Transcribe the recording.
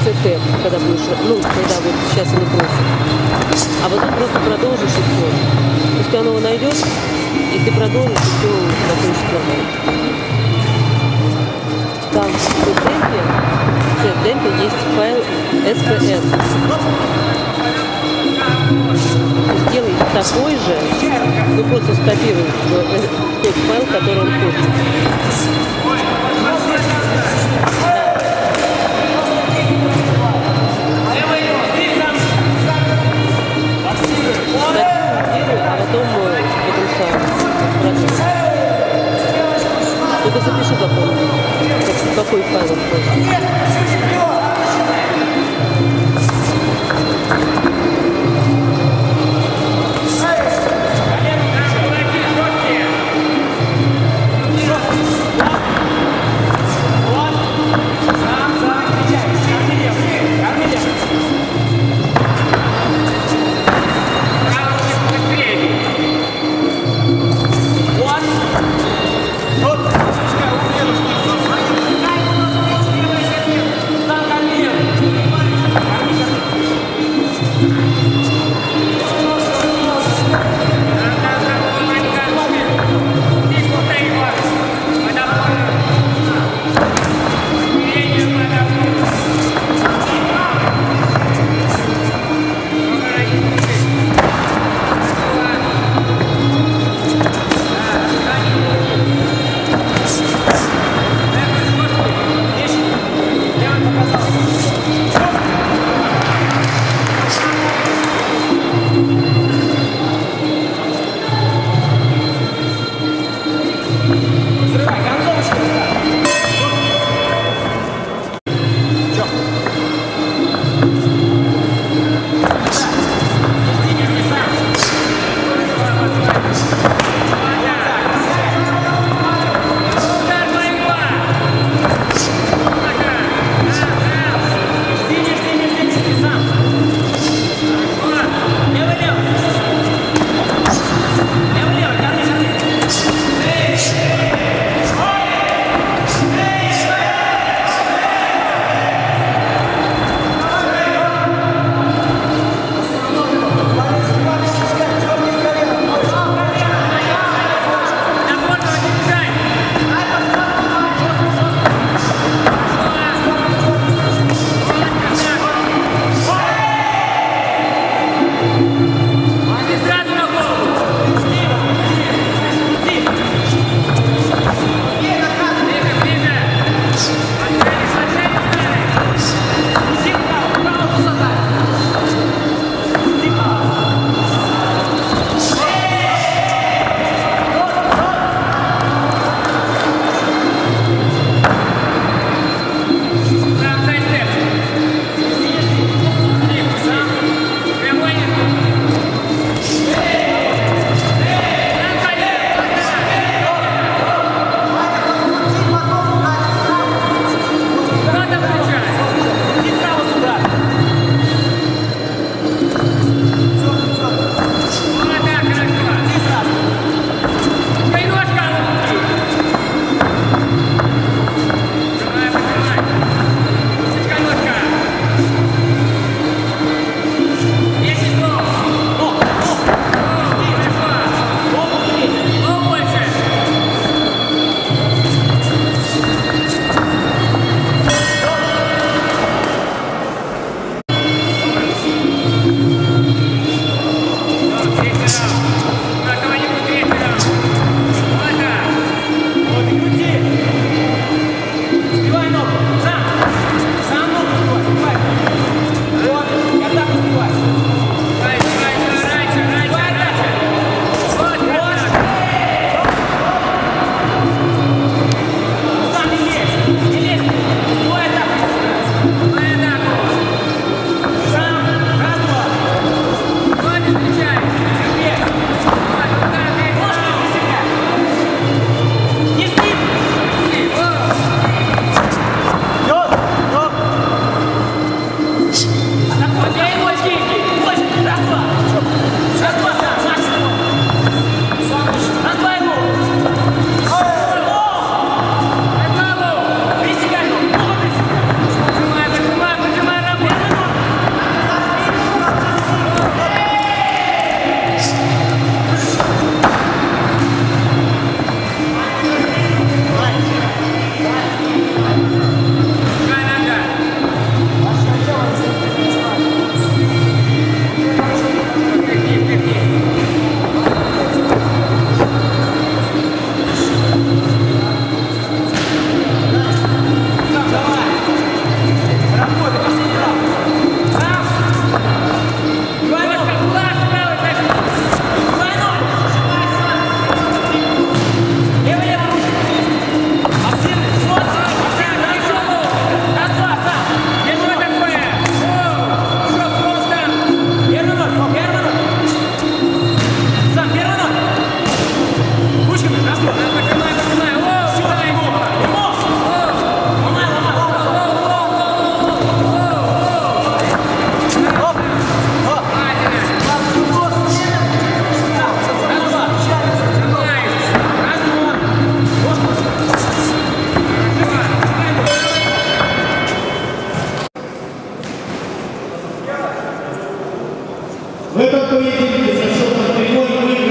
ЦТ, когда будешь, ну, когда вот сейчас они просят. А потом просто продолжишь и все. Пускай он его найдет, и ты продолжишь, и все закончится нормально. Там в темпе, в темпе есть файл SPN. Сделай такой же, ну просто скопируй в тот файл, который он хочет. Запиши, как он, В этом поединке за счетом прямой выигрыш.